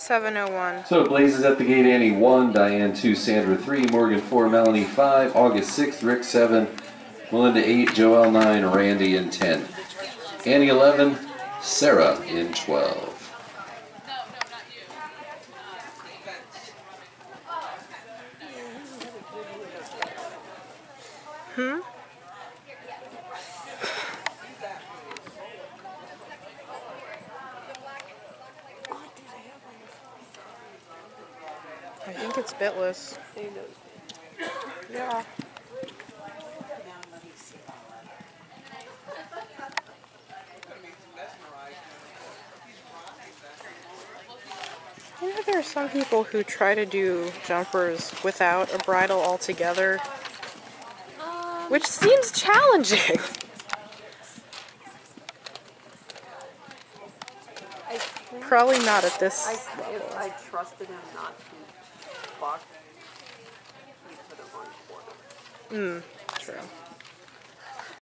701. So Blazes at the gate, Annie 1, Diane 2, Sandra 3, Morgan 4, Melanie 5, August 6th, Rick 7, Melinda 8, Joelle 9, Randy in 10. Annie 11, Sarah in 12. Hmm? I think it's bitless. Yeah. There are some people who try to do jumpers without a bridle altogether, which seems challenging. I think Probably not at this. I, if I trusted him not to fuck, he could have run for it. Mm, true.